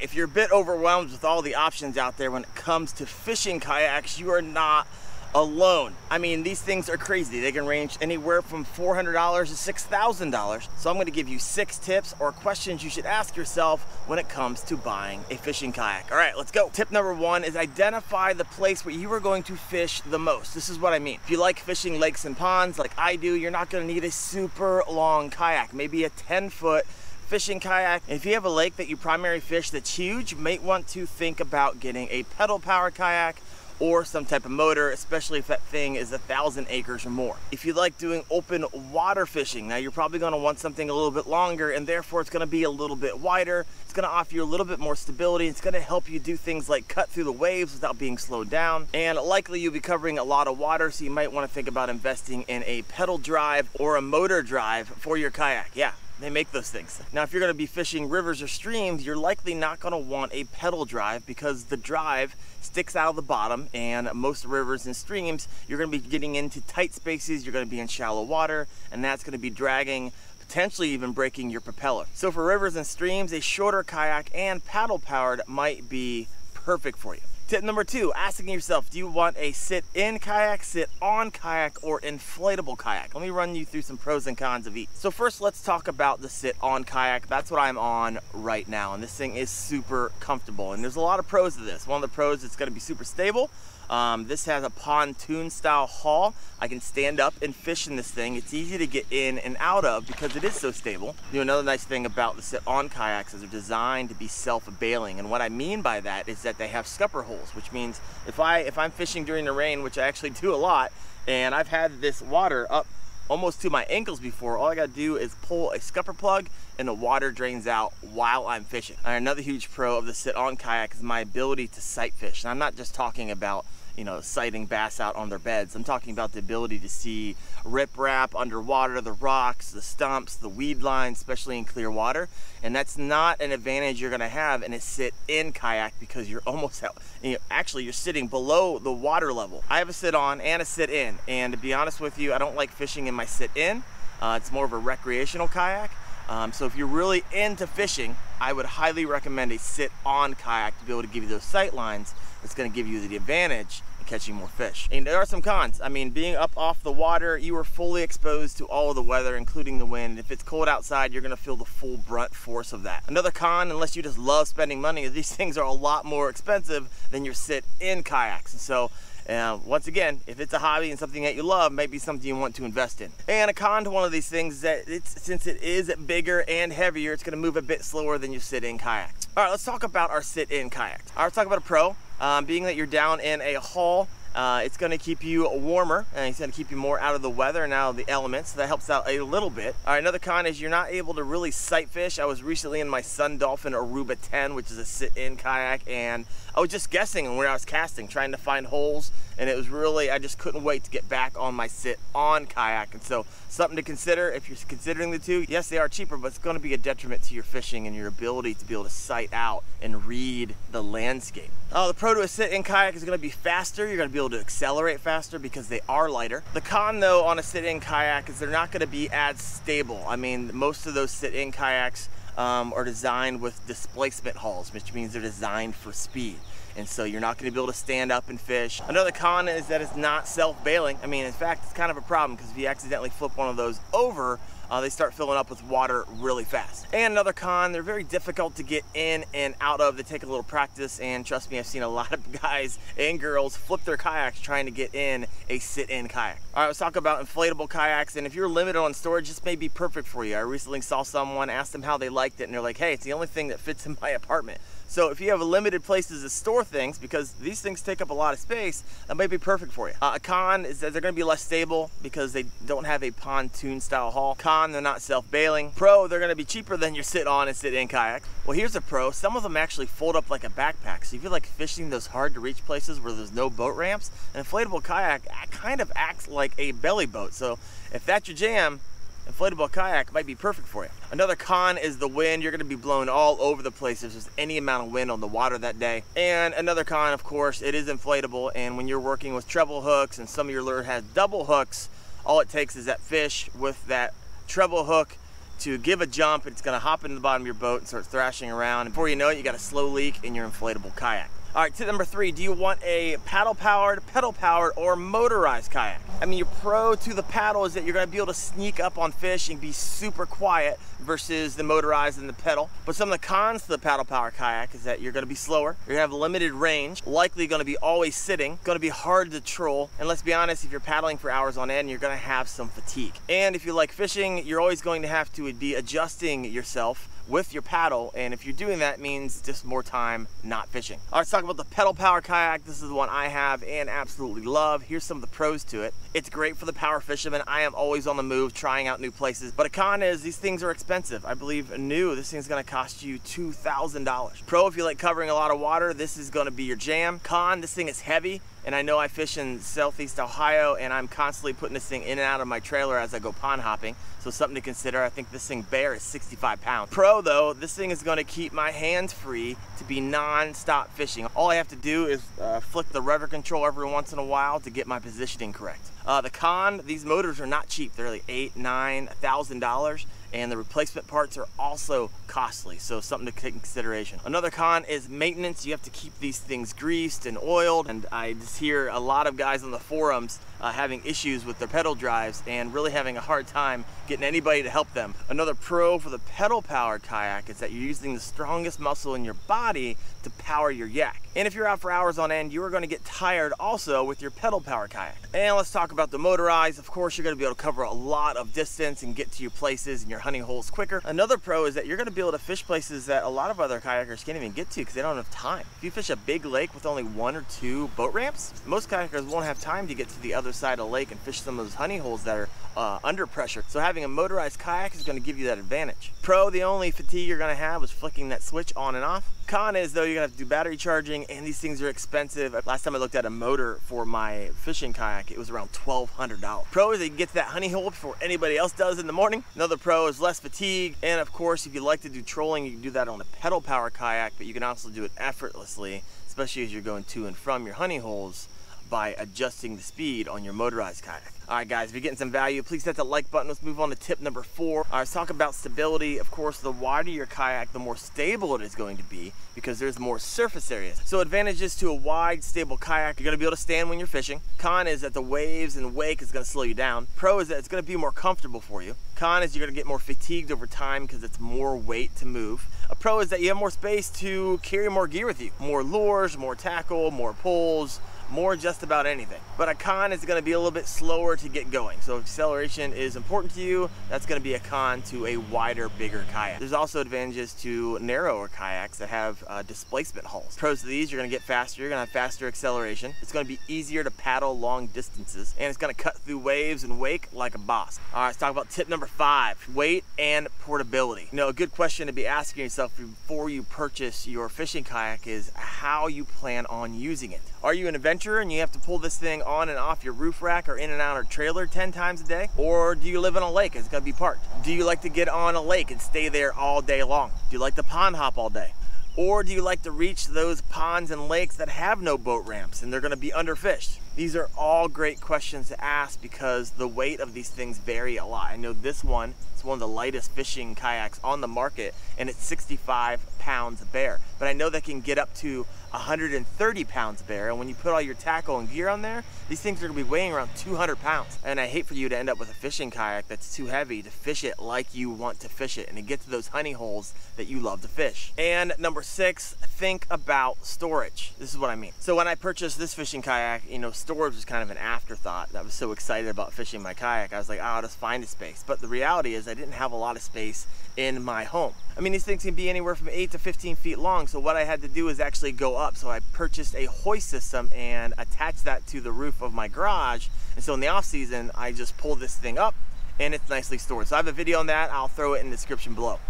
if you're a bit overwhelmed with all the options out there when it comes to fishing kayaks, you are not alone. I mean, these things are crazy. They can range anywhere from $400 to $6,000. So I'm gonna give you six tips or questions you should ask yourself when it comes to buying a fishing kayak. All right, let's go. Tip number one is identify the place where you are going to fish the most. This is what I mean. If you like fishing lakes and ponds like I do, you're not gonna need a super long kayak, maybe a 10 foot fishing kayak. If you have a lake that you primary fish that's huge, you might want to think about getting a pedal powered kayak or some type of motor, especially if that thing is a thousand acres or more. If you like doing open water fishing, now you're probably gonna want something a little bit longer and therefore it's gonna be a little bit wider. It's gonna offer you a little bit more stability. It's gonna help you do things like cut through the waves without being slowed down. And likely you'll be covering a lot of water, so you might wanna think about investing in a pedal drive or a motor drive for your kayak. Yeah, they make those things. Now, if you're gonna be fishing rivers or streams, you're likely not gonna want a pedal drive because the drive sticks out of the bottom and most rivers and streams, you're gonna be getting into tight spaces, you're gonna be in shallow water, and that's gonna be dragging potentially even breaking your propeller. So for rivers and streams, a shorter kayak and paddle powered might be perfect for you. Tip number two, asking yourself, do you want a sit-in kayak, sit-on kayak, or inflatable kayak? Let me run you through some pros and cons of each. So first, let's talk about the sit-on kayak. That's what I'm on right now, and this thing is super comfortable. And there's a lot of pros to this. One of the pros, it's gonna be super stable. Um, this has a pontoon style hull. I can stand up and fish in this thing. It's easy to get in and out of because it is so stable. You know, another nice thing about the sit-on kayaks is they're designed to be self-bailing. And what I mean by that is that they have scupper holes, which means if, I, if I'm fishing during the rain, which I actually do a lot, and I've had this water up almost to my ankles before. All I gotta do is pull a scupper plug and the water drains out while I'm fishing. another huge pro of the sit-on kayak is my ability to sight fish. And I'm not just talking about you know, sighting bass out on their beds. I'm talking about the ability to see riprap underwater, the rocks, the stumps, the weed lines, especially in clear water. And that's not an advantage you're gonna have in a sit-in kayak because you're almost out, you know, actually you're sitting below the water level. I have a sit-on and a sit-in. And to be honest with you, I don't like fishing in my sit-in. Uh, it's more of a recreational kayak. Um, so if you're really into fishing, I would highly recommend a sit-on kayak to be able to give you those sight lines. It's gonna give you the advantage in catching more fish. And there are some cons. I mean, being up off the water, you are fully exposed to all the weather, including the wind. If it's cold outside, you're gonna feel the full brunt force of that. Another con, unless you just love spending money, is these things are a lot more expensive than your sit-in kayaks. And so uh, once again, if it's a hobby and something that you love, maybe something you want to invest in. And a con to one of these things is that it's, since it is bigger and heavier, it's gonna move a bit slower than your sit-in kayak. All right, let's talk about our sit-in kayak. All right, let's talk about a pro. Um, being that you're down in a hull, uh, it's going to keep you warmer and it's going to keep you more out of the weather and out of the elements. So that helps out a little bit. All right, another con is you're not able to really sight fish. I was recently in my Sun Dolphin Aruba 10, which is a sit-in kayak, and I was just guessing when I was casting, trying to find holes, and it was really, I just couldn't wait to get back on my sit-on kayak. And so something to consider if you're considering the two. Yes, they are cheaper, but it's going to be a detriment to your fishing and your ability to be able to sight out and read the landscape. Oh, the pro to a sit-in kayak is going to be faster. You're going to be able to accelerate faster because they are lighter. The con though on a sit-in kayak is they're not going to be as stable. I mean, most of those sit-in kayaks um, are designed with displacement hulls, which means they're designed for speed. And so you're not gonna be able to stand up and fish. Another con is that it's not self-bailing. I mean, in fact, it's kind of a problem because if you accidentally flip one of those over, uh, they start filling up with water really fast. And another con, they're very difficult to get in and out of. They take a little practice and trust me, I've seen a lot of guys and girls flip their kayaks trying to get in a sit-in kayak. All right, let's talk about inflatable kayaks. And if you're limited on storage, this may be perfect for you. I recently saw someone, asked them how they liked it, and they're like, hey, it's the only thing that fits in my apartment. So if you have limited places to store things, because these things take up a lot of space, that might be perfect for you. Uh, a con is that they're gonna be less stable because they don't have a pontoon style hull. Con, they're not self-bailing. Pro, they're gonna be cheaper than your sit-on and sit-in kayak. Well, here's a pro. Some of them actually fold up like a backpack. So if you like fishing those hard to reach places where there's no boat ramps, an inflatable kayak kind of acts like a belly boat. So if that's your jam, inflatable kayak might be perfect for you. Another con is the wind. You're gonna be blown all over the place if there's any amount of wind on the water that day. And another con, of course, it is inflatable. And when you're working with treble hooks and some of your lure has double hooks, all it takes is that fish with that treble hook to give a jump, it's gonna hop into the bottom of your boat and start thrashing around. And before you know it, you got a slow leak in your inflatable kayak. All right, tip number three, do you want a paddle powered, pedal powered, or motorized kayak? I mean, your pro to the paddle is that you're gonna be able to sneak up on fish and be super quiet versus the motorized and the pedal. But some of the cons to the paddle power kayak is that you're gonna be slower, you're gonna have limited range, likely gonna be always sitting, gonna be hard to troll, and let's be honest, if you're paddling for hours on end, you're gonna have some fatigue. And if you like fishing, you're always going to have to be adjusting yourself with your paddle and if you're doing that means just more time not fishing. All right, let's talk about the pedal power kayak. This is the one I have and absolutely love. Here's some of the pros to it. It's great for the power fisherman. I am always on the move trying out new places, but a con is these things are expensive. I believe a new, this thing's gonna cost you $2,000. Pro, if you like covering a lot of water, this is gonna be your jam. Con, this thing is heavy and I know I fish in southeast Ohio and I'm constantly putting this thing in and out of my trailer as I go pond hopping. So something to consider. I think this thing bare is 65 pounds. Pro though, this thing is gonna keep my hands free to be non-stop fishing. All I have to do is uh, flick the rudder control every once in a while to get my positioning correct. Uh, the con, these motors are not cheap. They're like eight, nine, thousand dollars and the replacement parts are also costly, so something to take consideration. Another con is maintenance. You have to keep these things greased and oiled, and I just hear a lot of guys on the forums uh, having issues with their pedal drives and really having a hard time getting anybody to help them. Another pro for the pedal powered kayak is that you're using the strongest muscle in your body to power your yak. And if you're out for hours on end, you are going to get tired also with your pedal power kayak. And let's talk about the motorized. Of course, you're going to be able to cover a lot of distance and get to your places and your hunting holes quicker. Another pro is that you're going to be able to fish places that a lot of other kayakers can't even get to because they don't have time. If you fish a big lake with only one or two boat ramps, most kayakers won't have time to get to the other side of the lake and fish some of those honey holes that are uh, under pressure. So having a motorized kayak is going to give you that advantage. Pro, the only fatigue you're going to have is flicking that switch on and off. Con is though you're to have to do battery charging and these things are expensive. Last time I looked at a motor for my fishing kayak, it was around $1,200. Pro is that you get to that honey hole before anybody else does in the morning. Another pro is less fatigue. And of course, if you like to do trolling, you can do that on a pedal power kayak, but you can also do it effortlessly, especially as you're going to and from your honey holes by adjusting the speed on your motorized kayak. All right, guys, if you're getting some value, please hit the like button. Let's move on to tip number four. All right, let's talk about stability. Of course, the wider your kayak, the more stable it is going to be because there's more surface areas. So advantages to a wide, stable kayak, you're gonna be able to stand when you're fishing. Con is that the waves and wake is gonna slow you down. Pro is that it's gonna be more comfortable for you. Con is you're gonna get more fatigued over time because it's more weight to move. A pro is that you have more space to carry more gear with you. More lures, more tackle, more poles, more just about anything. But a con is gonna be a little bit slower to get going. So acceleration is important to you, that's gonna be a con to a wider, bigger kayak. There's also advantages to narrower kayaks that have uh, displacement hulls. Pros to these, you're gonna get faster, you're gonna have faster acceleration. It's gonna be easier to paddle long distances, and it's gonna cut through waves and wake like a boss. All right, let's talk about tip number five, weight and portability. You know, a good question to be asking yourself before you purchase your fishing kayak is how you plan on using it. Are you an adventurer and you have to pull this thing on and off your roof rack or in and out of trailer 10 times a day? Or do you live on a lake it's gonna be parked? Do you like to get on a lake and stay there all day long? Do you like to pond hop all day? Or do you like to reach those ponds and lakes that have no boat ramps and they're gonna be underfished? These are all great questions to ask because the weight of these things vary a lot. I know this one is one of the lightest fishing kayaks on the market and it's 65 pounds bare. But I know that can get up to 130 pounds bare. And when you put all your tackle and gear on there, these things are gonna be weighing around 200 pounds. And I hate for you to end up with a fishing kayak that's too heavy to fish it like you want to fish it and to get to those honey holes that you love to fish. And number six, think about storage. This is what I mean. So when I purchased this fishing kayak, you know, storage was kind of an afterthought. I was so excited about fishing my kayak. I was like, oh, I'll just find a space. But the reality is I didn't have a lot of space in my home. I mean, these things can be anywhere from 8 to 15 feet long, so what I had to do is actually go up. So I purchased a hoist system and attached that to the roof of my garage. And so in the off season, I just pull this thing up and it's nicely stored. So I have a video on that. I'll throw it in the description below.